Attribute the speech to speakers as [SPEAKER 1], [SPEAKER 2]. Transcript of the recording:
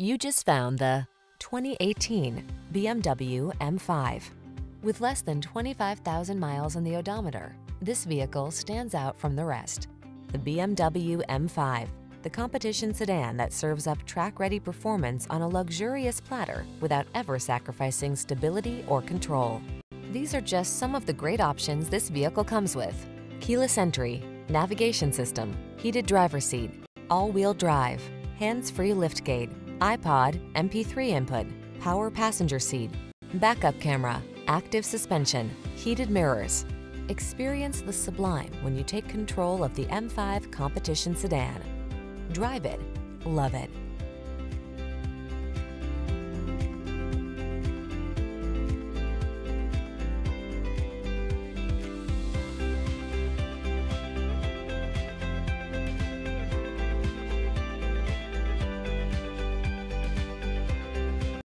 [SPEAKER 1] You just found the 2018 BMW M5. With less than 25,000 miles on the odometer, this vehicle stands out from the rest. The BMW M5, the competition sedan that serves up track-ready performance on a luxurious platter without ever sacrificing stability or control. These are just some of the great options this vehicle comes with. Keyless entry, navigation system, heated driver seat, all-wheel drive, hands-free liftgate, iPod, MP3 input, power passenger seat, backup camera, active suspension, heated mirrors. Experience the sublime when you take control of the M5 competition sedan. Drive it, love it.